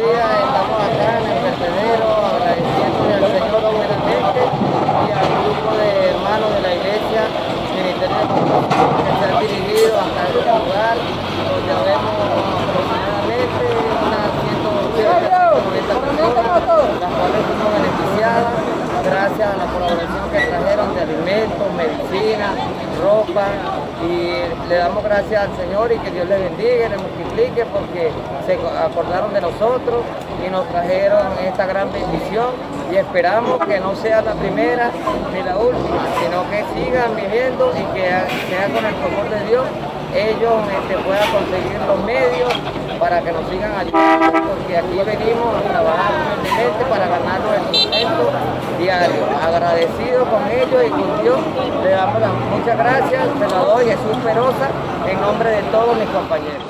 días estamos acá en el vertedero agradeciendo al Señor primeramente y al grupo de hermanos de la iglesia Ministerio de Comunicación. Gracias a la colaboración que trajeron de alimentos, medicina, ropa y le damos gracias al Señor y que Dios le bendiga le multiplique porque se acordaron de nosotros y nos trajeron esta gran bendición y esperamos que no sea la primera ni la última, sino que sigan viviendo y que sea con el favor de Dios ellos este, puedan conseguir los medios para que nos sigan ayudando, porque aquí venimos a trabajar agradecido con ellos y con Dios, le damos las muchas gracias, se la doy Jesús Perosa en nombre de todos mis compañeros.